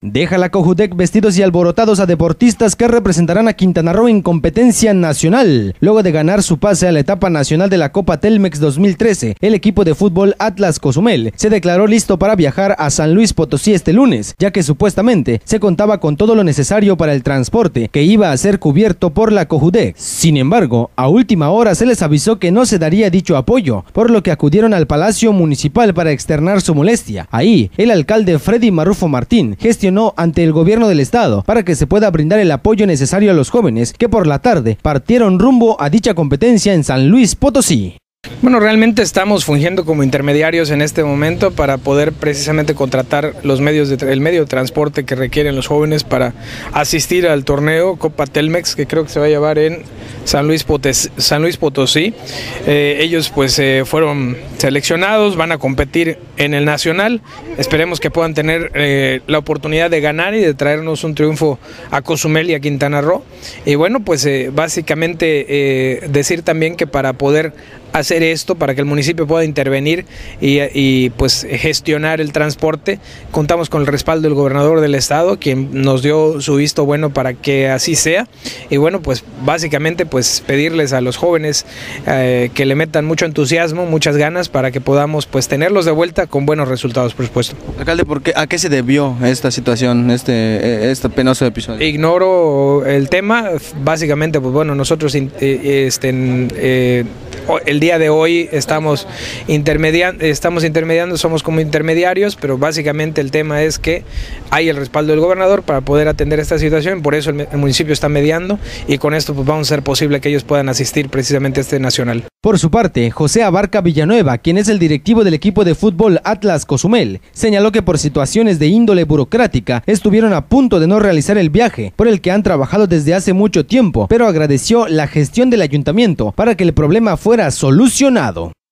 Deja la Cojutec vestidos y alborotados a deportistas que representarán a Quintana Roo en competencia nacional. Luego de ganar su pase a la etapa nacional de la Copa Telmex 2013, el equipo de fútbol Atlas Cozumel se declaró listo para viajar a San Luis Potosí este lunes, ya que supuestamente se contaba con todo lo necesario para el transporte que iba a ser cubierto por la Cojutec. Sin embargo, a última hora se les avisó que no se daría dicho apoyo, por lo que acudieron al Palacio Municipal para externar su molestia. Ahí, el alcalde Freddy Marrufo Martín gestionó ante el gobierno del estado para que se pueda brindar el apoyo necesario a los jóvenes que por la tarde partieron rumbo a dicha competencia en San Luis Potosí. Bueno, realmente estamos fungiendo como intermediarios en este momento para poder precisamente contratar los medios de, el medio de transporte que requieren los jóvenes para asistir al torneo Copa Telmex que creo que se va a llevar en San Luis, San Luis Potosí. Eh, ellos pues eh, fueron seleccionados, van a competir en el nacional. Esperemos que puedan tener eh, la oportunidad de ganar y de traernos un triunfo a Cozumel y a Quintana Roo. Y bueno, pues básicamente decir también que para poder hacer esto para que el municipio pueda intervenir y, pues gestionar el transporte. Contamos con el respaldo del gobernador del estado, quien nos dio su visto bueno para que así sea. Y bueno, pues básicamente pues pedirles a los jóvenes eh, que le metan mucho entusiasmo, muchas ganas para que podamos pues tenerlos de vuelta con buenos resultados, por supuesto. Alcalde, ¿por qué, ¿a qué se debió esta situación, este, eh, este penoso episodio? Ignoro el tema, básicamente pues bueno, nosotros eh, este, el día de hoy estamos intermediando, intermediando, somos como intermediarios, pero básicamente el tema es que hay el respaldo del gobernador para poder atender esta situación, por eso el, municipio está mediando y con esto pues vamos a hacer posible que ellos puedan asistir precisamente a este nacional. Por su parte, José Abarca Villanueva, quien es el directivo del equipo de fútbol Atlas Cozumel, señaló que por situaciones de índole burocrática estuvieron a punto de no realizar el viaje, por el que han trabajado desde hace mucho tiempo, pero agradeció la gestión del ayuntamiento para que el problema fuera solucionado.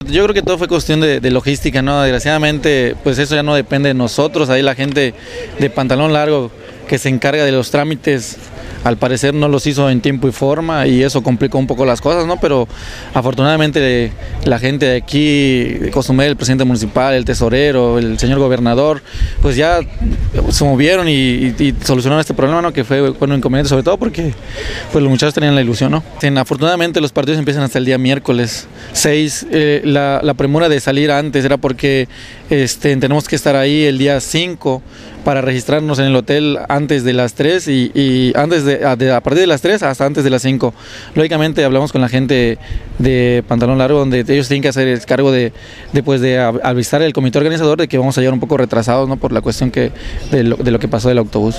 Yo creo que todo fue cuestión de, logística, ¿no? Desgraciadamente, pues eso ya no depende de nosotros, ahí la gente de pantalón largo que se encarga de los trámites al parecer no los hizo en tiempo y forma y eso complicó un poco las cosas, ¿no? Pero afortunadamente la gente de aquí, Cozumel, el presidente municipal, el tesorero, el señor gobernador, pues ya se movieron y, solucionaron este problema, ¿no? Que fue bueno inconveniente sobre todo porque pues los muchachos tenían la ilusión, ¿no? afortunadamente los partidos empiezan hasta el día miércoles 6. Eh, la, premura de salir antes era porque este, tenemos que estar ahí el día 5 para registrarnos en el hotel antes de las 3 y, antes de a, partir de las 3 hasta antes de las 5. Lógicamente hablamos con la gente de Pantalón Largo donde ellos tienen que hacer el cargo de, después de avisar al comité organizador de que vamos a llegar un poco retrasados ¿no? por la cuestión que, de, lo, de lo que pasó del autobús.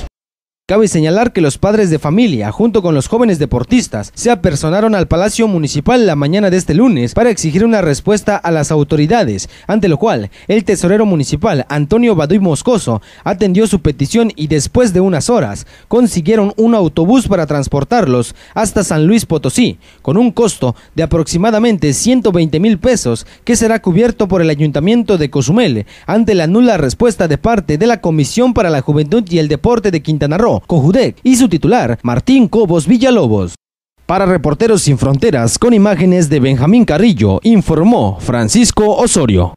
Cabe señalar que los padres de familia, junto con los jóvenes deportistas, se apersonaron al Palacio Municipal la mañana de este lunes para exigir una respuesta a las autoridades, ante lo cual el tesorero municipal Antonio Baduy Moscoso atendió su petición y después de unas horas consiguieron un autobús para transportarlos hasta San Luis Potosí, con un costo de aproximadamente 120 mil pesos que será cubierto por el Ayuntamiento de Cozumel ante la nula respuesta de parte de la Comisión para la Juventud y el Deporte de Quintana Roo Cojudec y su titular, Martín Cobos Villalobos. Para Reporteros Sin Fronteras, con imágenes de Benjamín Carrillo, informó Francisco Osorio.